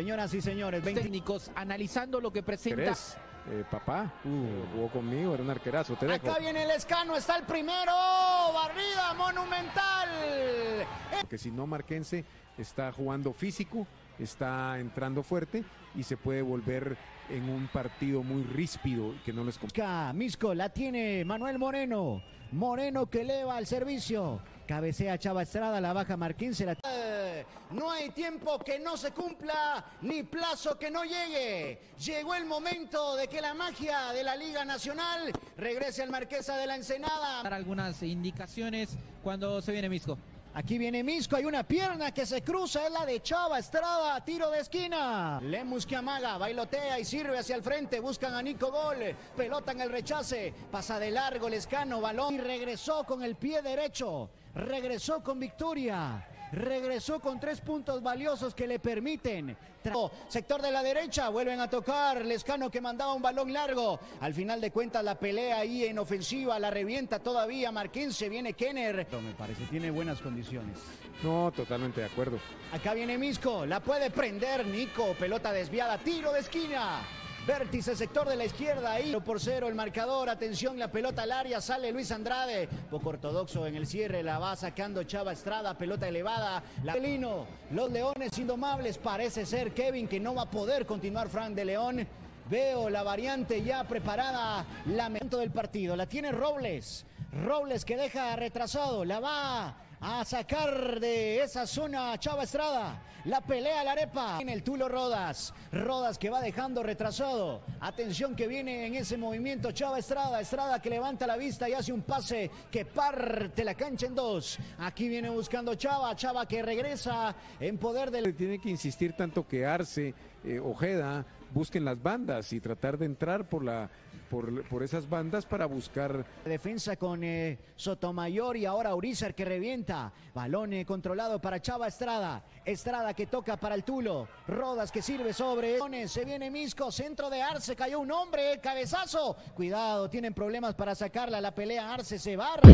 Señoras y señores, 20 técnicos analizando lo que presenta. Eh, papá, eh, jugó conmigo, era un arquerazo, te dejo. Acá viene el escano, está el primero, barrida monumental. Porque si no, Marquense está jugando físico, está entrando fuerte y se puede volver en un partido muy ríspido que no les Busca, Misco, la tiene Manuel Moreno. Moreno que eleva al servicio. Cabecea Chava Estrada, la baja Marquín, se la... No hay tiempo que no se cumpla, ni plazo que no llegue. Llegó el momento de que la magia de la Liga Nacional regrese al Marquesa de la Ensenada. dar algunas indicaciones cuando se viene Misco. Aquí viene Misco, hay una pierna que se cruza, es la de Chava Estrada, tiro de esquina. Lemus que amaga, bailotea y sirve hacia el frente, buscan a Nico Gol, pelota en el rechace, pasa de largo Lescano, balón y regresó con el pie derecho, regresó con victoria. Regresó con tres puntos valiosos que le permiten. Tra- Sector de la derecha, vuelven a tocar. Lescano que mandaba un balón largo. Al final de cuentas, la pelea ahí en ofensiva la revienta todavía. Marquense viene Kenner. Me parece, tiene buenas condiciones. No, totalmente de acuerdo. Acá viene Misco, la puede prender Nico, pelota desviada, tiro de esquina. Vértice, sector de la izquierda, ahí por cero el marcador, atención, la pelota al área, sale Luis Andrade, poco ortodoxo en el cierre, la va sacando Chava Estrada, pelota elevada, la Pelino, los Leones Indomables, parece ser Kevin que no va a poder continuar Frank de León, veo la variante ya preparada, lamento del partido, la tiene Robles, Robles que deja retrasado, la va a sacar de esa zona a Chava Estrada. La pelea la arepa en el Tulo Rodas. Rodas que va dejando retrasado. Atención que viene en ese movimiento Chava Estrada. Estrada que levanta la vista y hace un pase que parte la cancha en dos. Aquí viene buscando Chava. Chava que regresa en poder del... Tiene que insistir tanto que Arce, eh, Ojeda, busquen las bandas y tratar de entrar por, la, por, por esas bandas para buscar Defensa con eh, Sotomayor y ahora Urizar que revienta. Balón eh, controlado para Chava Estrada. Estrada que toca para el Tulo. Rodas que sirve sobre. Se viene Misco. Centro de Arce. Cayó un hombre. Cabezazo. Cuidado. Tienen problemas para sacarla. La pelea Arce se barra.